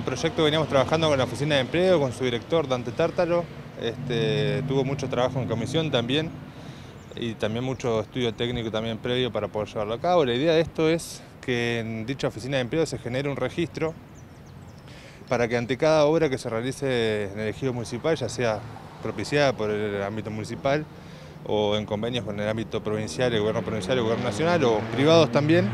un proyecto veníamos trabajando con la oficina de empleo, con su director Dante Tártaro. Este, tuvo mucho trabajo en comisión también y también mucho estudio técnico también previo para poder llevarlo a cabo. La idea de esto es que en dicha oficina de empleo se genere un registro para que ante cada obra que se realice en el ejido municipal, ya sea propiciada por el ámbito municipal o en convenios con el ámbito provincial, el gobierno provincial, el gobierno nacional o privados también,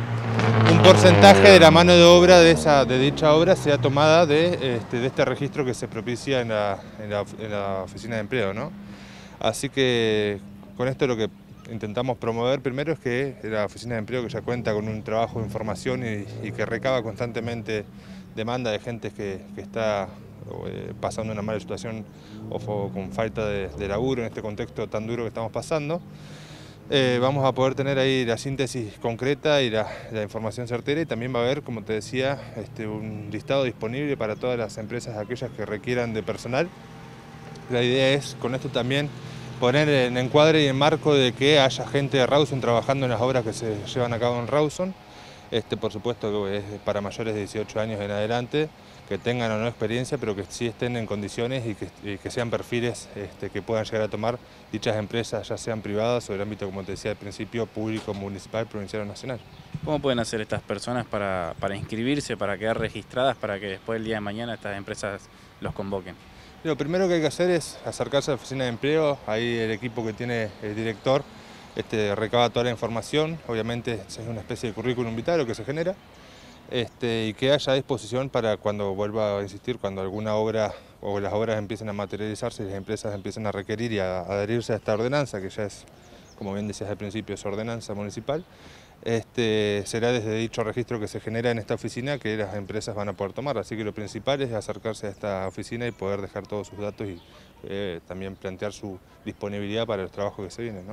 porcentaje de la mano de obra de, esa, de dicha obra sea tomada de, este, de este registro que se propicia en la, oficina de empleo. ¿no? Así que con esto lo que intentamos promover primero es que la oficina de empleo que ya cuenta con un trabajo de información y, que recaba constantemente demanda de gente que, está eh, pasando una mala situación o con falta de, laburo en este contexto tan duro que estamos pasando. Eh, vamos a poder tener ahí la síntesis concreta y la, información certera y también va a haber, como te decía, este, un listado disponible para todas las empresas, aquellas que requieran de personal. La idea es con esto también poner en encuadre y en marco de que haya gente de Rawson trabajando en las obras que se llevan a cabo en Rawson este, por supuesto, es para mayores de 18 años en adelante, que tengan o no experiencia, pero que sí estén en condiciones y que, sean perfiles este, que puedan llegar a tomar dichas empresas, ya sean privadas o del ámbito, como te decía al principio, público, municipal, provincial o nacional. ¿Cómo pueden hacer estas personas para, para inscribirse, para quedar registradas, para que después el día de mañana estas empresas los convoquen? Lo primero que hay que hacer es acercarse a la oficina de empleo, ahí el equipo que tiene el director este, recaba toda la información, obviamente es una especie de currículum vital que se genera, este, y que haya disposición para cuando vuelva a insistir, cuando alguna obra o las obras empiecen a materializarse y las empresas empiecen a requerir y a, adherirse a esta ordenanza, que ya es, como bien decías al principio, es ordenanza municipal, este, será desde dicho registro que se genera en esta oficina que las empresas van a poder tomar. Así que lo principal es acercarse a esta oficina y poder dejar todos sus datos y eh, también plantear su disponibilidad para los trabajos que se vienen.